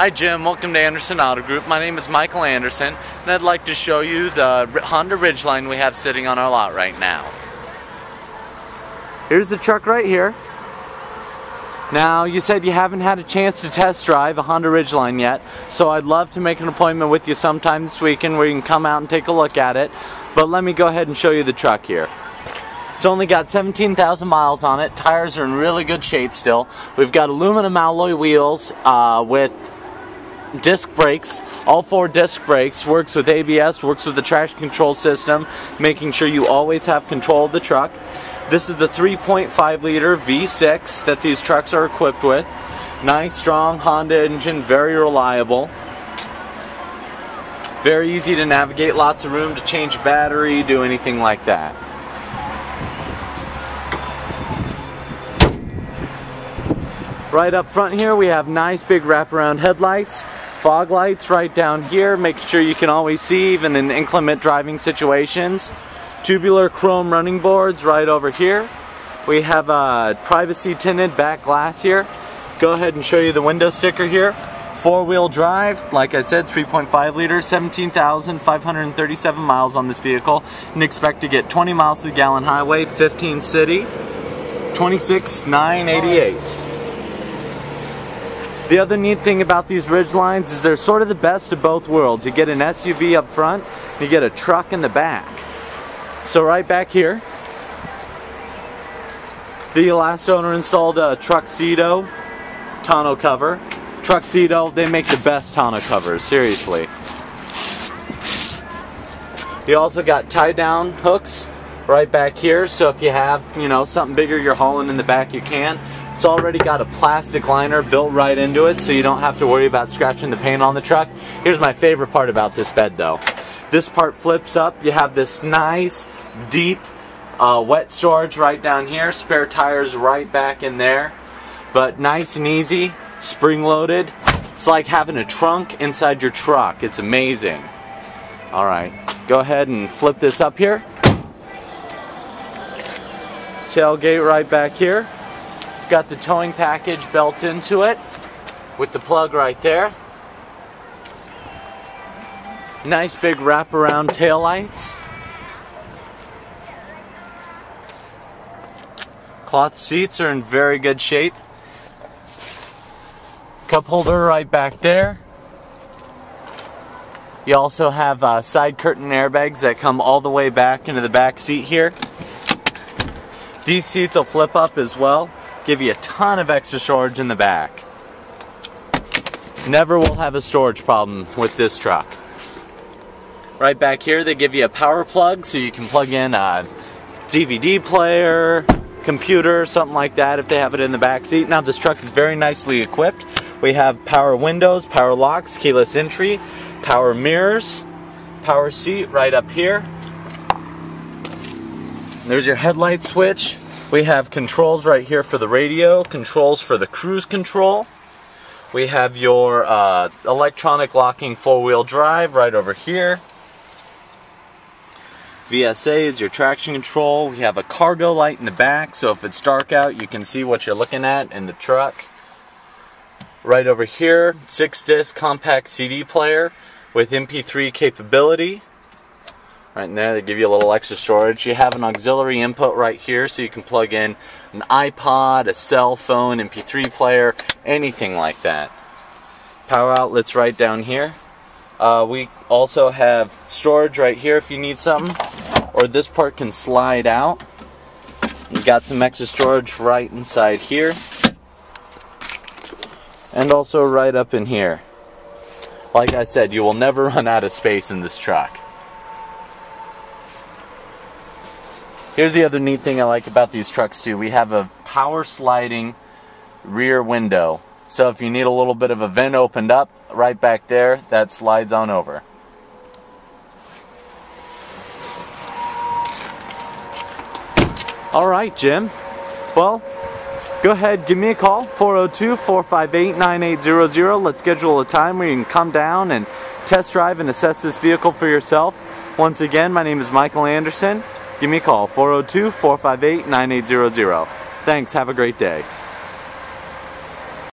Hi Jim, welcome to Anderson Auto Group. My name is Michael Anderson and I'd like to show you the Honda Ridgeline we have sitting on our lot right now. Here's the truck right here. Now, you said you haven't had a chance to test drive a Honda Ridgeline yet, so I'd love to make an appointment with you sometime this weekend where you can come out and take a look at it. But let me go ahead and show you the truck here. It's only got 17,000 miles on it. Tires are in really good shape still. We've got aluminum alloy wheels uh, with disc brakes, all four disc brakes, works with ABS, works with the traction control system, making sure you always have control of the truck. This is the 3.5 liter V6 that these trucks are equipped with. Nice, strong Honda engine, very reliable. Very easy to navigate, lots of room to change battery, do anything like that. Right up front here we have nice big wraparound headlights, fog lights right down here, making sure you can always see even in inclement driving situations. Tubular chrome running boards right over here. We have a privacy tinted back glass here. Go ahead and show you the window sticker here. Four wheel drive, like I said, 3.5 liter, 17,537 miles on this vehicle, and expect to get 20 miles to the gallon highway, 15 city, 26,988. The other neat thing about these Ridgelines is they're sort of the best of both worlds. You get an SUV up front, you get a truck in the back. So right back here, the last owner installed a Truxedo tonneau cover. Truxedo, they make the best tonneau covers, seriously. You also got tie down hooks right back here, so if you have, you know, something bigger you're hauling in the back, you can. It's already got a plastic liner built right into it so you don't have to worry about scratching the paint on the truck. Here's my favorite part about this bed though. This part flips up. You have this nice, deep, uh, wet storage right down here. Spare tires right back in there. But nice and easy, spring loaded. It's like having a trunk inside your truck. It's amazing. Alright, go ahead and flip this up here. Tailgate right back here It's got the towing package built into it with the plug right there. Nice big wraparound tail lights. Cloth seats are in very good shape. Cup holder right back there. You also have uh, side curtain airbags that come all the way back into the back seat here. These seats will flip up as well give you a ton of extra storage in the back. Never will have a storage problem with this truck. Right back here they give you a power plug so you can plug in a DVD player, computer, something like that if they have it in the back seat. Now this truck is very nicely equipped. We have power windows, power locks, keyless entry, power mirrors, power seat right up here. There's your headlight switch. We have controls right here for the radio, controls for the cruise control. We have your uh, electronic locking four-wheel drive right over here. VSA is your traction control. We have a cargo light in the back, so if it's dark out, you can see what you're looking at in the truck. Right over here, six disc compact CD player with MP3 capability. Right in there, they give you a little extra storage. You have an auxiliary input right here, so you can plug in an iPod, a cell phone, MP3 player, anything like that. Power outlets right down here. Uh, we also have storage right here if you need something, or this part can slide out. You got some extra storage right inside here, and also right up in here. Like I said, you will never run out of space in this truck. Here's the other neat thing I like about these trucks too. We have a power sliding rear window. So if you need a little bit of a vent opened up right back there, that slides on over. All right, Jim. Well, go ahead, give me a call, 402-458-9800. Let's schedule a time where you can come down and test drive and assess this vehicle for yourself. Once again, my name is Michael Anderson. Give me a call, 402 458 9800. Thanks, have a great day.